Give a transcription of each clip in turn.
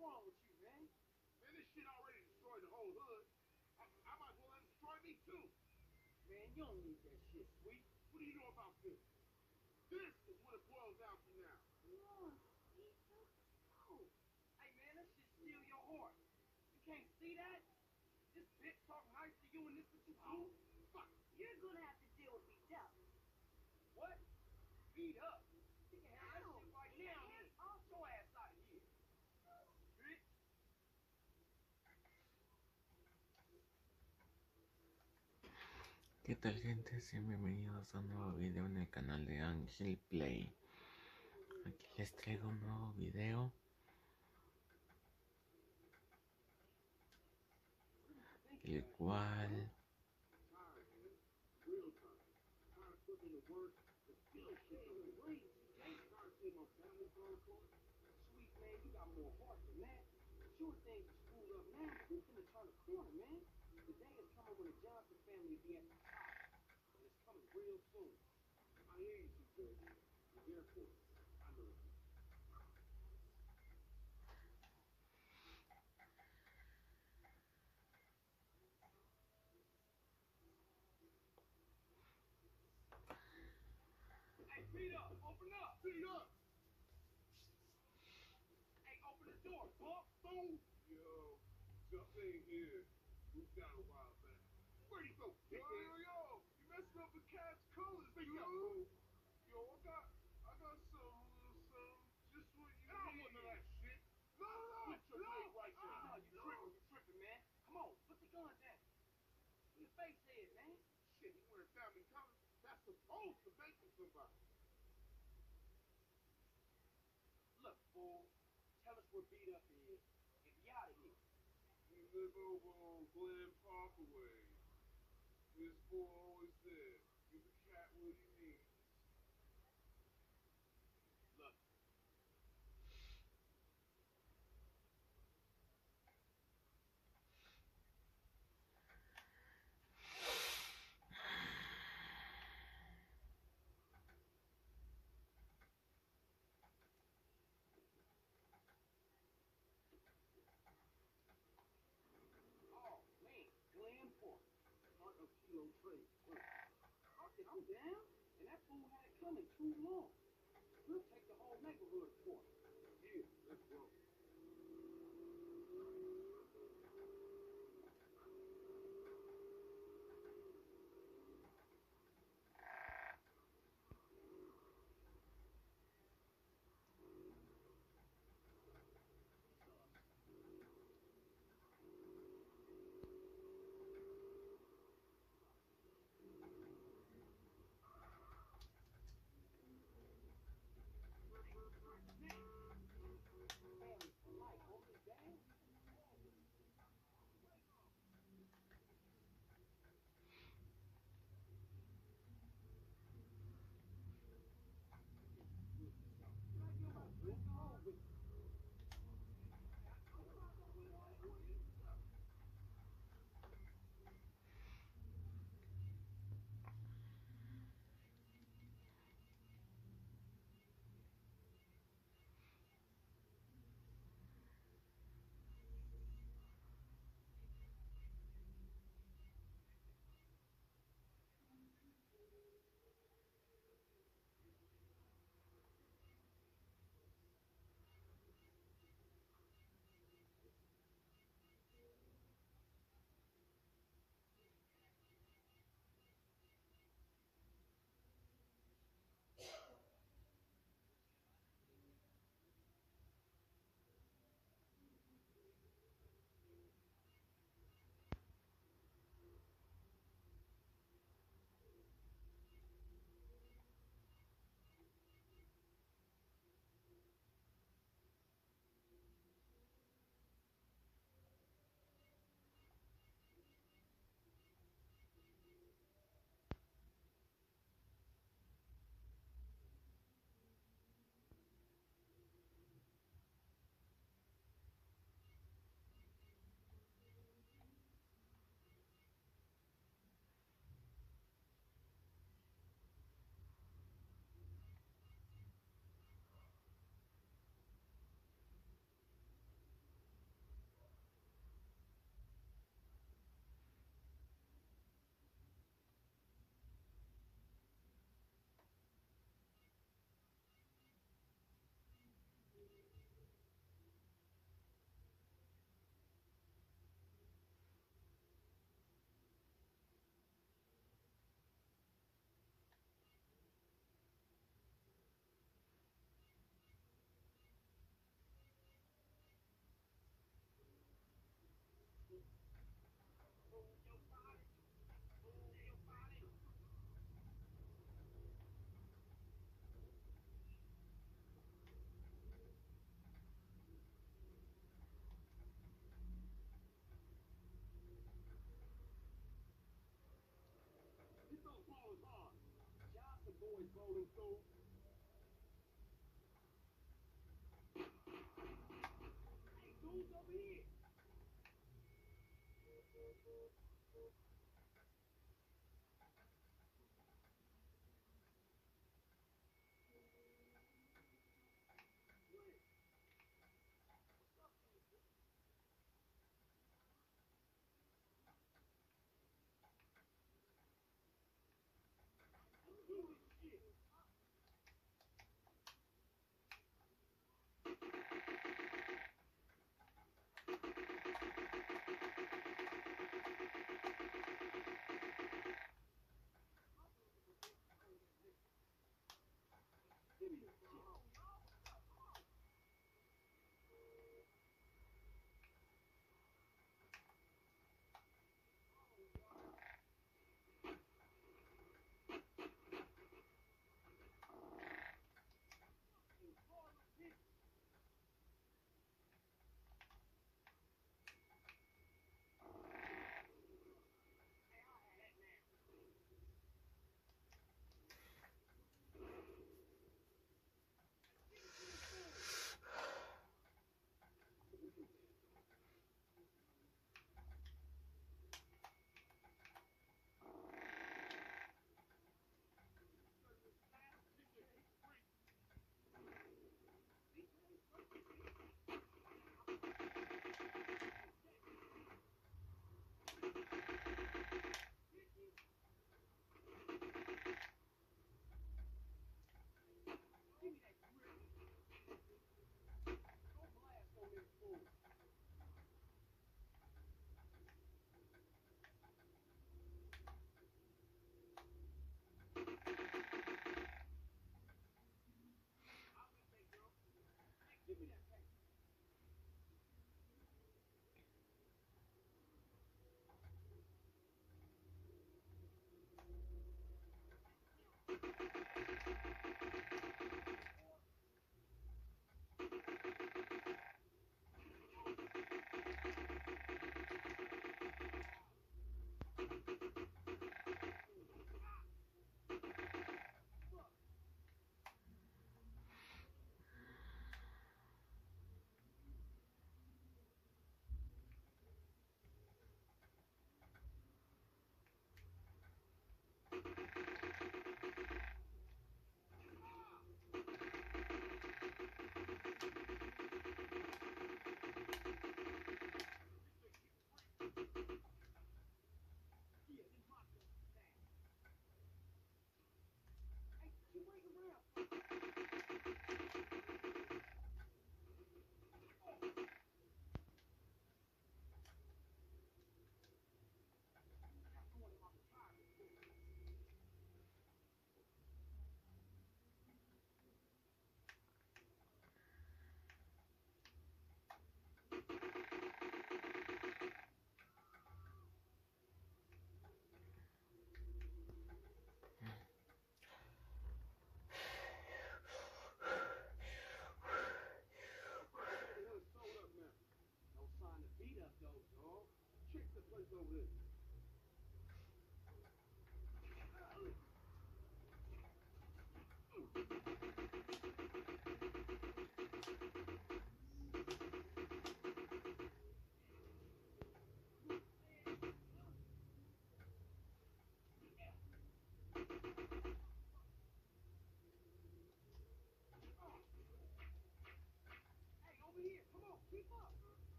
wrong with you, man? Man, this shit already destroyed the whole hood. I, I might as well let it destroy me too. Man, you don't need that shit, sweet. What do you know about this? This is what it boils down to now. Don't. Hey, man, that shit steal your heart. You can't see that? This bitch talking nice to you and this what you do? Oh. Fuck. You're gonna have to deal with B Dup. What? B Dup? ¿Qué tal gente? Sean bienvenidos a un nuevo video en el canal de Angel Play. Aquí les traigo un nuevo video. El cual Hey, up, open up. B Dup! Hey, open the door, bump. Boom! Yo, jump here. Moved out a while back. Where'd you go, Yo, yo, yo, you messing up the cat's colors, Speak up. Yo, I got, I got some, little something, just what you I don't want none of that shit. No, no, Put your no, right there. Ah, no, you tripping, you tripping, man. Come on, put the gun down. Your face head, man. Shit, he wearing family colors. That's supposed to make him somebody. Look, fool. Tell us where B Dup is and be out of here. We live over on Glen Parkway. This boy always there. Give a cat what he needs. Look. Oh, man, Glen Park. Part of Kilo Tray. Fuck it, I'm down. And that fool had it coming boys rolling through.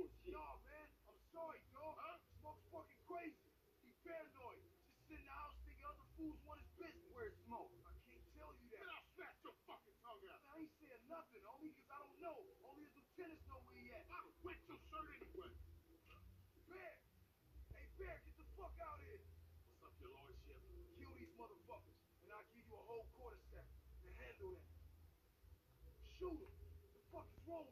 Bullshit. Nah, man. I'm sorry, dog. Huh? Smoke's fucking crazy. He paranoid. Just sit in the house thinking other fools want his business. Where's Smoke? I can't tell you that. Man, I'll snatch your fucking tongue out. I ain't saying nothing, homie, because I don't know. Only his lieutenants know where he at. I'd have wet your shirt anyway. Bear! Hey, Bear, get the fuck out of here. What's up, your lordship? Kill these motherfuckers, and I'll give you a whole quarter set to handle that. Shoot him. The fuck is wrong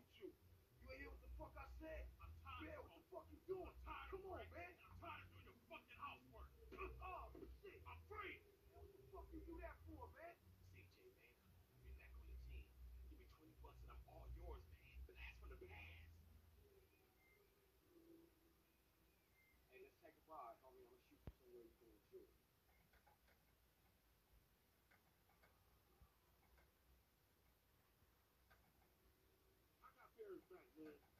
fly, I mean, I'm gonna shoot you somewhere you can't shoot. I got parents back man.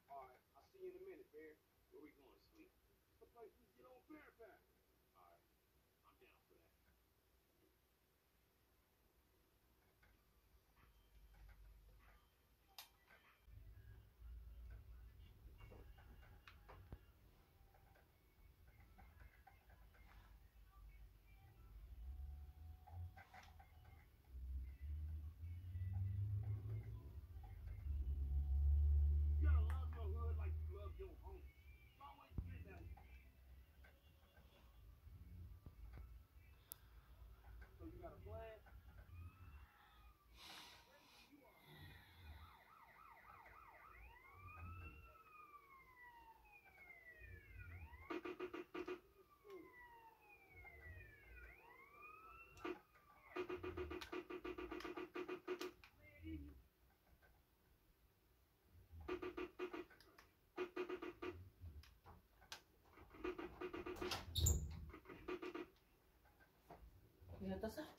your home. Does it?